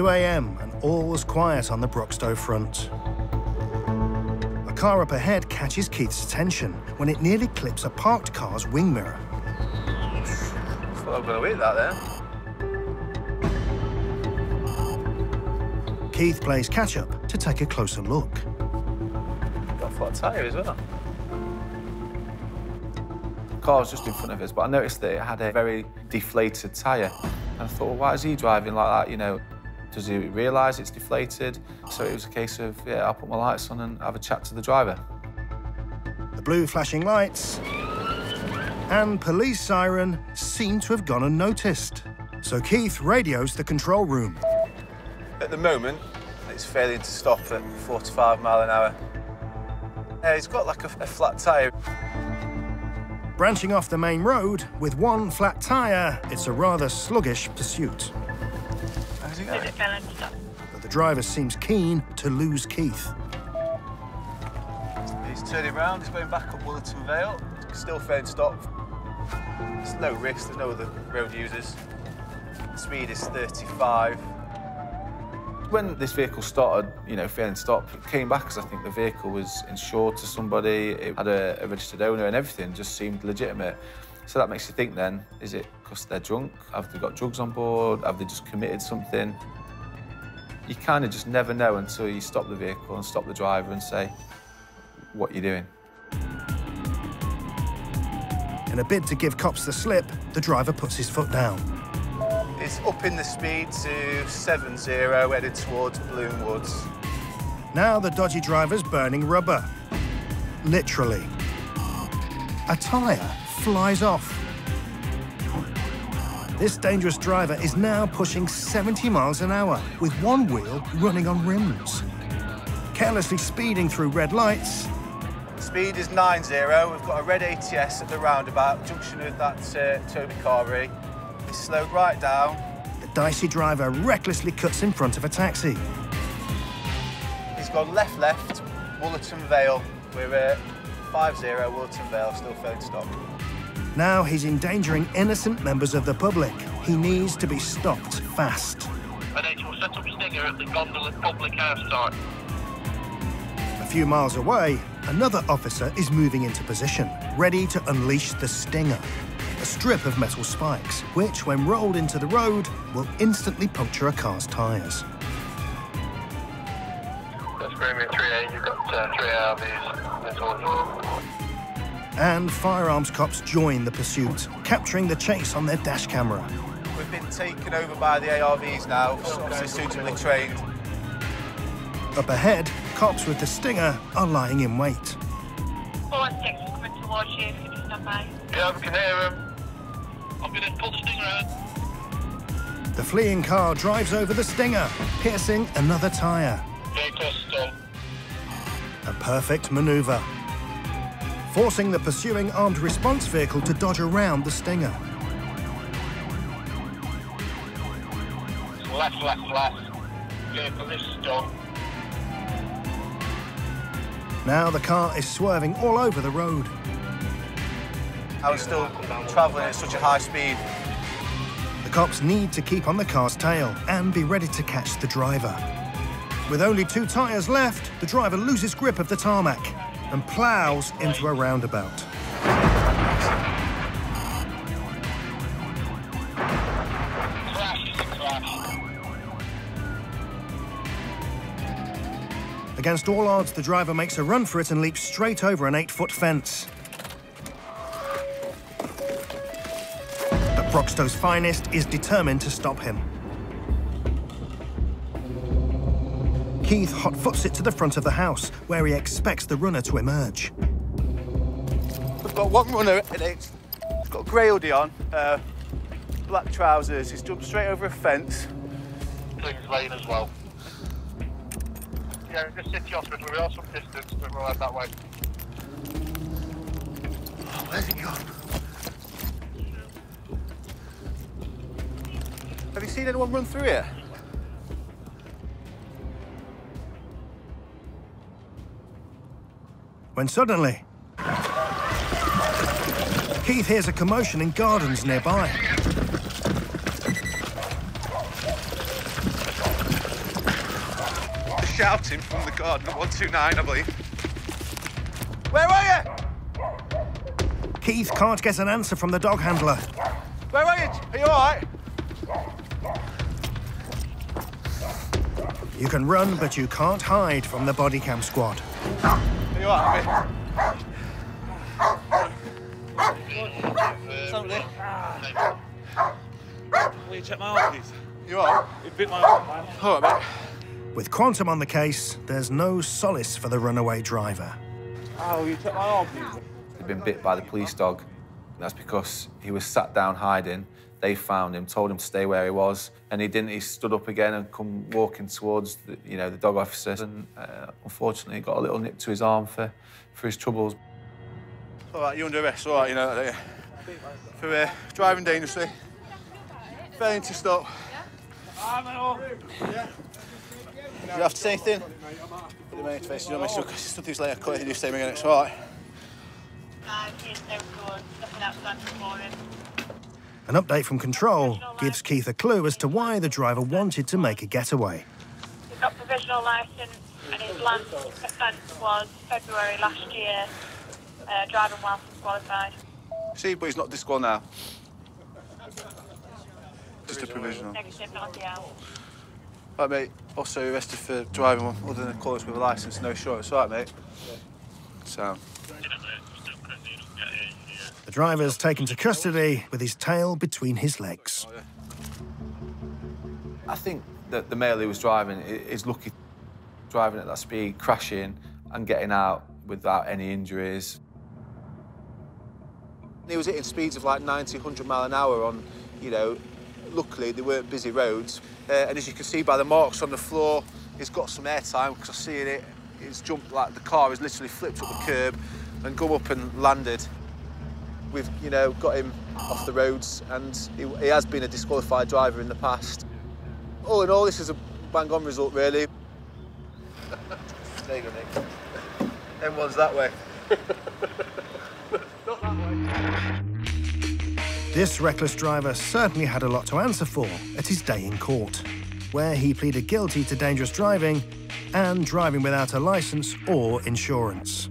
2 a.m. and all was quiet on the Broxtowe front. A car up ahead catches Keith's attention when it nearly clips a parked car's wing mirror. Thought I was going to hit that there. Keith plays catch up to take a closer look. Got a flat tyre as well. The car was just in front of us, but I noticed that it had a very deflated tyre. And I thought, well, why is he driving like that? You know, does he realise it's deflated? So it was a case of, yeah, I'll put my lights on and have a chat to the driver. The blue flashing lights and police siren seem to have gone unnoticed. So Keith radios the control room. At the moment, it's failing to stop at 45 mile an hour. Yeah, it's got like a, a flat tyre. Branching off the main road with one flat tyre, it's a rather sluggish pursuit. How's it going? But the driver seems keen to lose Keith. He's turning round, he's going back up Wollaton Vale. Still failing to stop. It's low risk, there's no other road users. Speed is 35. When this vehicle started, you know, failing to stop, it came back because I think the vehicle was insured to somebody, it had a, a registered owner and everything just seemed legitimate. So that makes you think then, is it because they're drunk? Have they got drugs on board? Have they just committed something? You kind of just never know until you stop the vehicle and stop the driver and say, what are you doing? In a bid to give cops the slip, the driver puts his foot down. It's up in the speed to 7-0, headed towards Bloom Woods. Now the dodgy driver's burning rubber. Literally. A tyre flies off. This dangerous driver is now pushing 70 miles an hour with one wheel running on rims. Carelessly speeding through red lights, Speed is 9-0. We've got a red ATS at the roundabout, junction with that uh, Toby Carvery. It's slowed right down. the dicey driver recklessly cuts in front of a taxi. He's gone left, left, Wollaton Vale. We're uh, 5-0, Wollaton Vale, still failing to stop. Now he's endangering innocent members of the public. He needs to be stopped fast. and then will set up Stinger at the Gondola Public House site. A few miles away, another officer is moving into position, ready to unleash the stinger. A strip of metal spikes, which, when rolled into the road, will instantly puncture a car's tyres. That's Greenway 3A, you've got uh, three RVs. That's all. And firearms cops join the pursuit, capturing the chase on their dash camera. We've been taken over by the ARVs now, obviously suitably trained. Up ahead, cops with the stinger are lying in wait. Four and six are coming towards you. If you just stand by. Yeah, we can hear him. I'm going to pull the Stinger out. The fleeing car drives over the stinger, piercing another tyre. Vehicle stop. A perfect manoeuvre. Forcing the pursuing armed response vehicle to dodge around the stinger. Left, left, left. Vehicle is stop. Now the car is swerving all over the road. I was still travelling at such a high speed. The cops need to keep on the car's tail and be ready to catch the driver. With only two tyres left, the driver loses grip of the tarmac and ploughs into a roundabout. Against all odds, the driver makes a run for it and leaps straight over an eight-foot fence. But Broxtowe's finest is determined to stop him. Keith hot-foots it to the front of the house, where he expects the runner to emerge. We've got one runner and it's, it's got a grey hoodie on, uh, black trousers. He's jumped straight over a fence. Things lane as well. Yeah, just city hospital. We are some distance, but we'll head that way. Where's he gone? Have you seen anyone run through here? When suddenly, Keith hears a commotion in gardens nearby. shouting from the guard, 129, I believe. Where are you? Keith can't get an answer from the dog handler. Where are you? Are you all right? You can run, but you can't hide from the body cam squad. Are you Somebody? Will you check my arm, please? You all right? It bit my arm, man. All right, mate. With Quantum on the case, there's no solace for the runaway driver. Oh, will you check my arm, please? He'd been bit by the police dog. That's because he was sat down hiding. They found him, told him to stay where he was, and he didn't. He stood up again and come walking towards the, you know, the dog officers, and uh, unfortunately got a little nip to his arm for, for his troubles. All right, you're under arrest, all right, you know that, don't you? For uh, driving dangerously, failing to stop. Do you have to say anything? Put your mate face, you know, my son, something's like a cut, you stay again, it's all right. An update from control gives Keith a clue as to why the driver wanted to make a getaway. He's got provisional licence and his last offence was February last year, uh, driving whilst disqualified. See, but he's not disqual now. Just a provisional. Negative penalty out. Right, mate. Also arrested for driving one other than course with a licence, no insurance. All right, mate. Sound. The driver's taken to custody with his tail between his legs. I think that the male who was driving is lucky driving at that speed, crashing and getting out without any injuries. He was hitting speeds of like 90, 100 mile an hour on, you know, luckily they weren't busy roads. Uh, and as you can see by the marks on the floor, he's got some airtime because I see it. He's jumped like the car has literally flipped up the curb and go up and landed. We've, you know, got him off the roads and he, he has been a disqualified driver in the past. All in all, this is a bang-on result, really. there you go, Nick. Everyone's that way. Not that way. This reckless driver certainly had a lot to answer for at his day in court, where he pleaded guilty to dangerous driving and driving without a license or insurance.